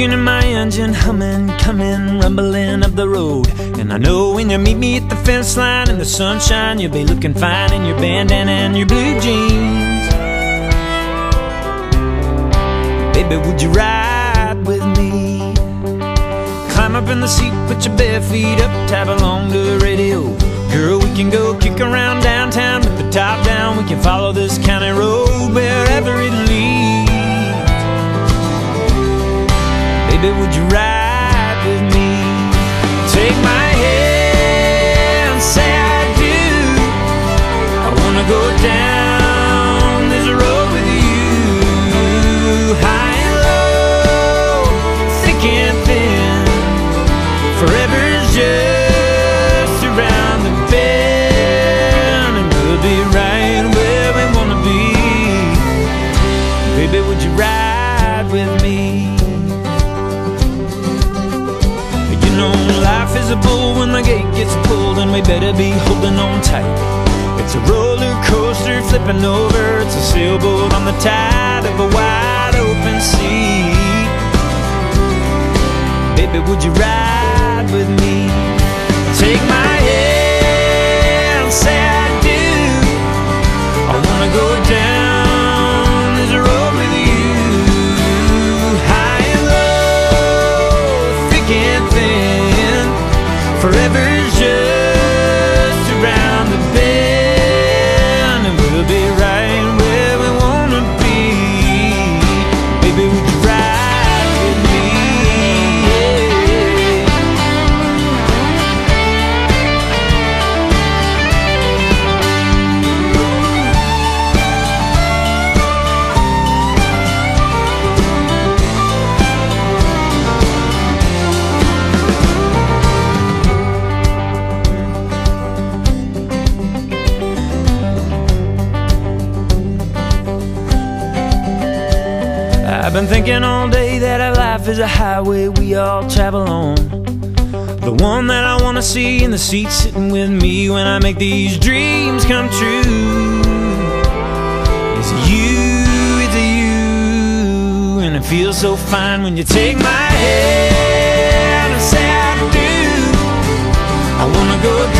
engine humming, coming, rumbling up the road. And I know when you meet me at the fence line in the sunshine, you'll be looking fine in your bandana and your blue jeans. Baby, would you ride with me? Climb up in the seat, put your bare feet up, tap along to the radio. Girl, we can go kick around downtown with the top down. We can follow this county road wherever Baby, would you ride better be holding on tight. It's a roller coaster flipping over, it's a sailboat on the tide of a wide open sea. Baby, would you ride with me? Been thinking all day that our life is a highway we all travel on. The one that I wanna see in the seat sitting with me when I make these dreams come true. It's you, it's you, and it feels so fine when you take my hand and say I do. I wanna go